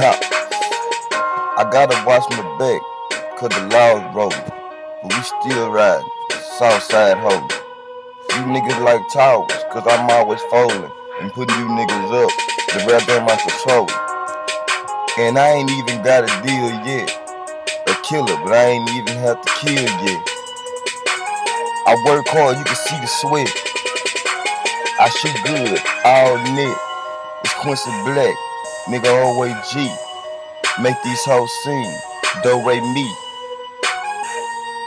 I gotta watch my back, cause the law's rolling. But we still ride, Southside holding. You niggas like towers, cause I'm always folding. And putting you niggas up, the rap in my control. And I ain't even got a deal yet. A killer, but I ain't even have to kill yet. I work hard, you can see the sweat. I shoot good, all net. It's Quincy Black, nigga always G. Make these hoes sing, do re me.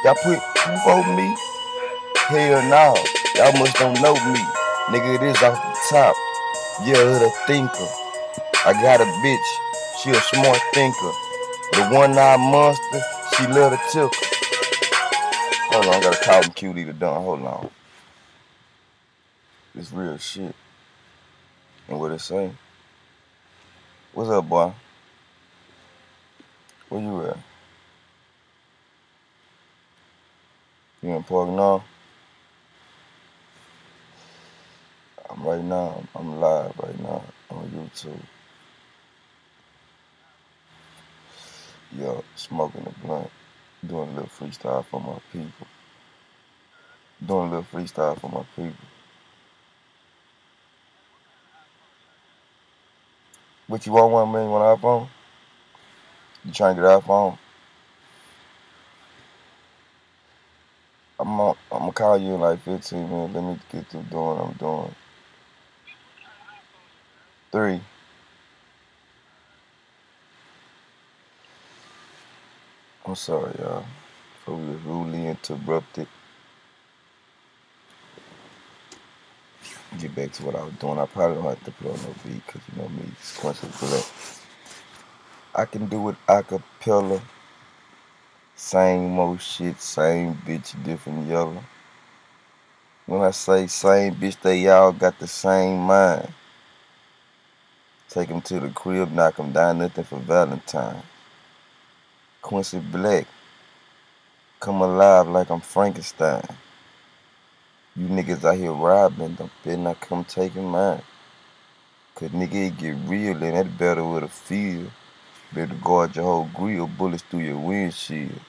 Y'all put who vote me? Hell no, y'all must don't know me. Nigga, it is off the top. Yeah, the thinker. I got a bitch, she a smart thinker. The one-eyed monster, she love the tickle. Hold on, I gotta call him cutie to done. Hold on. It's real shit. And what it say? What's up, boy? Where you at? You in Park now? I'm right now. I'm live right now on YouTube. Yo, smoking a blunt, doing a little freestyle for my people. Doing a little freestyle for my people. What you want one million on iPhone? You trying to get an iPhone? I'm I'm gonna call you in like 15 minutes. Let me get through doing what I'm doing. Three. I'm sorry, y'all. For we rudely interrupted. Get back to what I was doing. I probably don't have to put on no beat because you know me, Quincy Black. I can do it acapella. Same old shit, same bitch, different yellow. When I say same bitch, they all got the same mind. Take 'em to the crib, knock 'em down, nothing for Valentine. Quincy Black, come alive like I'm Frankenstein. You niggas out here robbing, don't better not come taking mine. Cause nigga, it get real and that better with a feel. Better guard your whole grill, bullets through your windshield.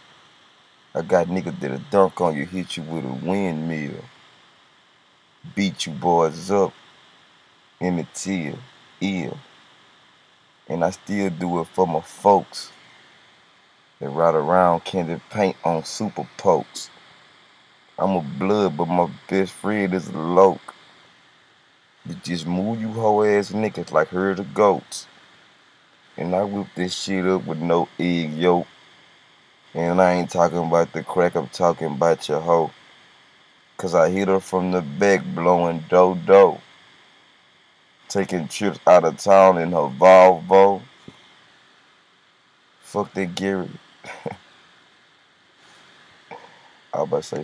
I got niggas that'll dunk on you, hit you with a windmill. Beat you boys up in the teal, ill. And I still do it for my folks that ride around candy paint on super pokes. I'm a blood, but my best friend is a loke. You just move you hoe ass niggas like herd of goats. And I whip this shit up with no egg yolk. And I ain't talking about the crack, I'm talking about your hoe. Cause I hit her from the back blowing do do. Taking trips out of town in her Volvo. Fuck that Gary. I about to say